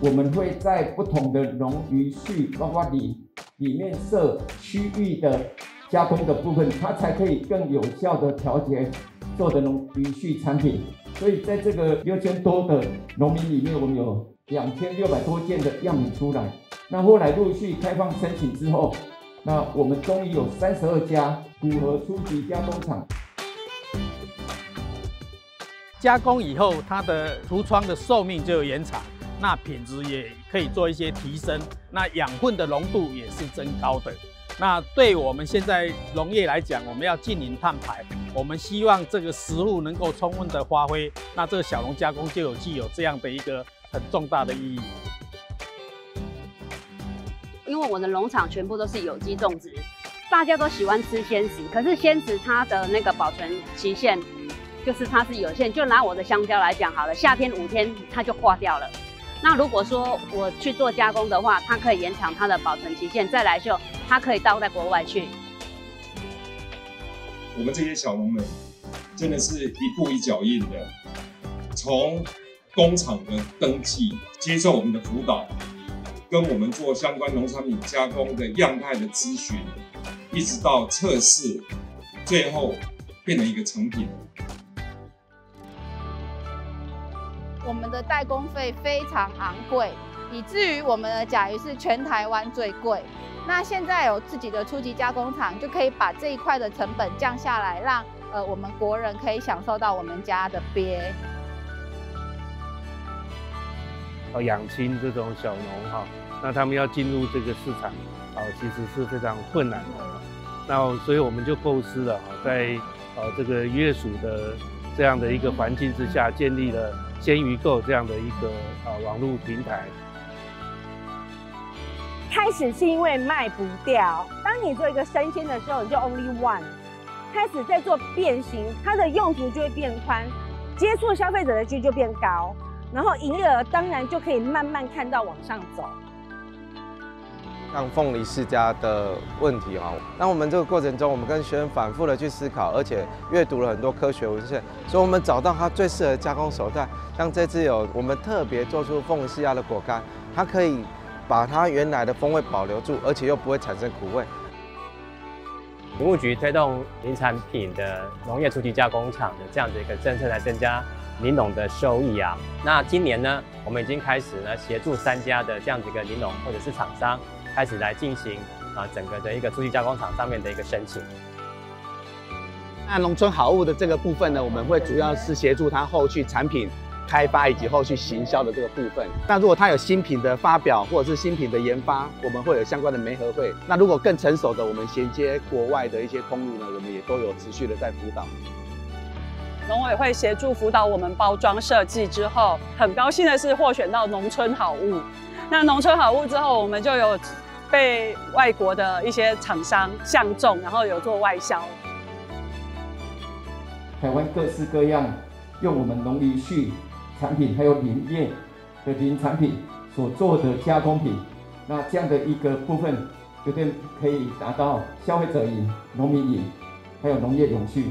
我们会在不同的农渔畜包括里里面设区域的加工的部分，它才可以更有效的调节做的农渔畜产品。所以在这个六千多的农民里面，我们有两千六百多件的样品出来。那后来陆续开放申请之后，那我们终于有三十二家符合初级加工厂。加工以后，它的橱窗的寿命就有延长，那品质也可以做一些提升，那养分的浓度也是增高的。那对我们现在农业来讲，我们要进零碳排，我们希望这个食物能够充分的发挥，那这个小农加工就有具有这样的一个很重大的意义。因为我的农场全部都是有机种植，大家都喜欢吃鲜食，可是鲜食它的那个保存期限。就是它是有限，就拿我的香蕉来讲好了，夏天五天它就化掉了。那如果说我去做加工的话，它可以延长它的保存期限，再来就它可以到在国外去。我们这些小农们真的是一步一脚印的，从工厂的登记、接受我们的辅导，跟我们做相关农产品加工的样态的咨询，一直到测试，最后变成一个成品。我们的代工费非常昂贵，以至于我们的甲鱼是全台湾最贵。那现在有自己的初级加工厂，就可以把这一块的成本降下来，让呃我们国人可以享受到我们家的鳖。呃，养亲这种小农哈，那他们要进入这个市场，啊，其实是非常困难的。那所以我们就构思了，在呃这个月署的这样的一个环境之下，建立了。鲜鱼购这样的一个呃网络平台，开始是因为卖不掉。当你做一个生鲜的时候，你就 only one。开始在做变形，它的用途就会变宽，接触消费者的距就变高，然后营业额当然就可以慢慢看到往上走。像凤梨世家的问题哈，那我们这个过程中，我们跟学生反复的去思考，而且阅读了很多科学文献，所以我们找到它最适合加工手段。像这次有我们特别做出凤梨世家的果干，它可以把它原来的风味保留住，而且又不会产生苦味。林务局推动林产品的农业初级加工厂的这样的一个政策，来增加林农的收益啊。那今年呢，我们已经开始呢协助三家的这样子一个林农或者是厂商。开始来进行啊，整个的一个初级加工厂上面的一个申请。那农村好物的这个部分呢，我们会主要是协助它后续产品开发以及后续行销的这个部分。那如果它有新品的发表或者是新品的研发，我们会有相关的媒合会。那如果更成熟的，我们衔接国外的一些通路呢，我们也都有持续的在辅导。农委会协助辅导我们包装设计之后，很高兴的是获选到农村好物。那农村好物之后，我们就有。被外国的一些厂商相中，然后有做外销。台湾各式各样用我们农渔畜产品，还有林业的林产品所做的加工品，那这样的一个部分，绝对可以达到消费者赢、农民赢，还有农业永续。